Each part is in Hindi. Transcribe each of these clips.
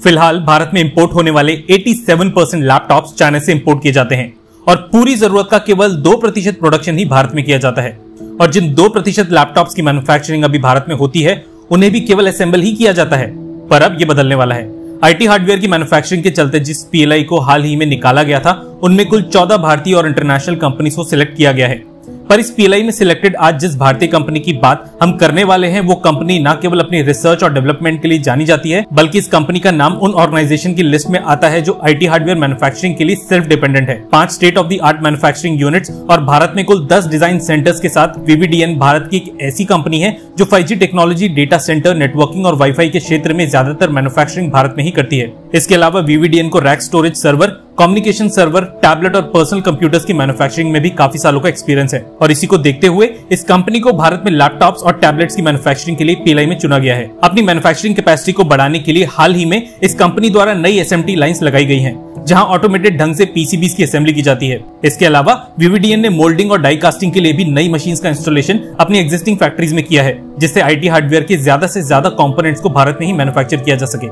फ़िलहाल भारत में इंपोर्ट होने वाले 87 परसेंट लैपटॉप चाइना से इंपोर्ट किए जाते हैं और पूरी ज़रूरत का केवल दो प्रतिशत प्रोडक्शन ही भारत में किया जाता है। और जिन दो प्रतिशत लैपटॉप की मैन्युफैक्चरिंग अभी भारत में होती है, उन्हें भी केवल असेंबल ही किया जाता है। पर अब ये बदलने वाला है। आईटी हार्डवेयर की मैन्युफैक्चरिंग के चलते जिस पीएलआई को हाल ही में निकाला गया था, उनमें कुल 14 भारतीय और इंटरनेशनल कंपनीज़ को सिलेक्ट किया गया है। पर इस पीएलआई में सिलेक्टेड आज जिस भारतीय कंपनी की बात हम करने वाले हैं, वो कंपनी न केवल अपनी रिसर्च और डेवलपमेंट के लिए जानी जाती है, बल्कि इस कंपनी का नाम उन ऑर्गेनाइजेशन की लिस्ट में आता है जो आईटी हार्डवेयर मैन्युफैक्चरिंग के लिए सेल्फ डिपेंडेंट है। पाँच state of the art manufacturing units और भारत में कुल दस डिज़ाइन सेंटर्स के साथ वीवीडीएन भारत की एक ऐसी कंपनी है जो five technology data centre networking और वाईफाई के क्षेत्र में ज़्यादातर मैन्युफैक्चरिंग भारत में ही करती है। इसके अलावा वीवीडीएन को rack storage server communication server tablet और पर्सनल कंप्यूटर्स की मैन्युफैक्चरिंग में भी काफ़ी सालों का एक्सपीरियंस है। और इसी को देखते हुए, इस कंपनी को भारत में लैपटॉप्स और टैबलेट्स की मैन्युफैक्चरिंग के लिए पीलाई में चुना गया है। अपनी मैन्युफैक्चरिंग कैपेसिटी को बढ़ाने के लिए हाल ही में इस कंपनी द्वारा नई एस लाइन्स लगाई गई है। जहाँ ऑटोमेटेड ढंग से पीसीबीज की असेंबली की जाती है। इसके अलावा वीवीडीएन ने मोल्डिंग और डाई कास्टिंग के लिए भी नई मशीन का इंस्टॉलेशन अपनी एग्जिस्टिंग फैक्ट्रीज में किया है, जिससे आईटी हार्डवेयर के ज़्यादा से ज़्यादा कंपोनेंट्स को भारत में ही मैन्युफैक्चर किया जा सके।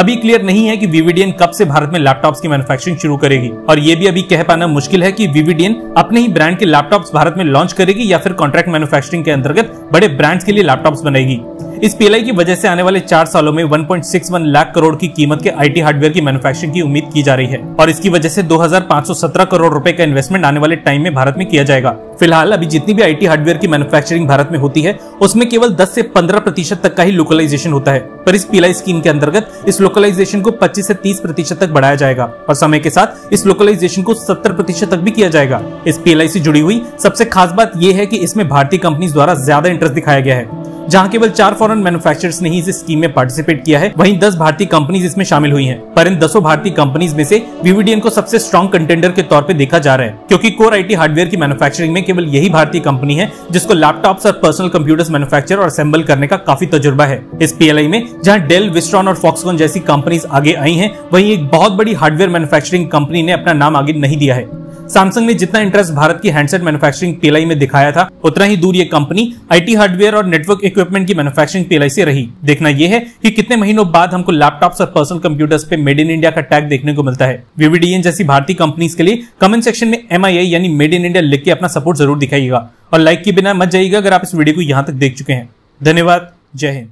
अभी क्लियर नहीं है कि वीवीडीएन कब से भारत में लैपटॉप्स की मैन्युफैक्चरिंग शुरू करेगी, और ये भी अभी कह पाना मुश्किल है कि वीवीडीएन अपने ही ब्रांड के लैपटॉप्स भारत में लॉन्च करेगी या फिर कॉन्ट्रैक्ट मैन्युफैक्चरिंग के अंतर्गत बड़े ब्रांड्स के लिए लैपटॉप्स बनाएगी इस पीएलआई की वजह से आने वाले चार सालों में 1.61 लाख करोड़ की कीमत के आईटी हार्डवेयर की मैन्युफैक्चरिंग की उम्मीद की जा रही है। और इसकी वजह से 2517 करोड़ रुपए का इन्वेस्टमेंट आने वाले टाइम में भारत में किया जाएगा। फ़िलहाल अभी जितनी भी आईटी हार्डवेयर की मैन्युफैक्चरिंग भारत में होती है, उसमें केवल 10 से 15 प्रतिशत तक का ही लोकलाइजेशन होता है। पर इस पीलाई स्कीम के अंतर्गत इस लोकलाइजेशन को 25 से 30 प्रतिशत तक बढ़ाया जाएगा और समय के साथ इस लोकलाइजेशन को 70 प्रतिशत तक भी किया जाएगा। इस पीएलआई से जुड़ी हुई सबसे खास बात यह है कि इसमें भारतीय कंपनी द्वारा ज़्यादा इंटरेस्ट दिखाया गया है। जहाँ केवल चार फॉरेन मैन्युफैक्चरर्स ने ही इस स्कीम में पार्टिसिपेट किया है, वहीं दस भारतीय कंपनीज़ इसमें शामिल हुई हैं। पर इन दसों भारतीय कंपनीज़ में से वीवीडीएन को सबसे स्ट्रॉन्ग कंटेंडर के तौर पर देखा जा रहा है, क्योंकि कोर आईटी हार्डवेयर की मैन्युफैक्चरिंग में केवल यही भारतीय कंपनी है, जिसको लैपटॉप्स और पर्सनल कंप्यूटर्स मैन्युफैक्चर और असेंबल करने का काफ़ी तजुर्बा है। इस पीएलआई में, जहाँ डेल विस्ट्रॉन और फॉक्सकॉन जैसी कंपनीज़ आगे आई हैं, वहीं एक बहुत बड़ी हार्डवेयर मैन्युफैक्चरिंग कंपनी ने अपना नाम आगे नहीं दिया है। सैमसंग ने जितना इंटरेस्ट भारत की हैंडसेट मैन्युफैक्चरिंग पीएलआई में दिखाया था, उतना ही दूर ये कंपनी आईटी हार्डवेयर और नेटवर्क इक्विपमेंट की मैन्युफैक्चरिंग पीएलआई से रही। देखना यह है कि कितने महीनों बाद हमको लैपटॉप्स और पर्सनल कंप्यूटर्स पे मेड इन इंडिया का टैग देखने को मिलता है। वीवीडीएन जैसी भारतीय कंपनीज़ के लिए कमेंट सेक्शन में एम यानी मेड इन इंडिया लिख के अपना सपोर्ट ज़रूर दिखाइएगा। और लाइक के बिना मत जाइएगा अगर आप इस वीडियो को यहाँ तक देख चुके हैं। धन्यवाद। जय हिंद।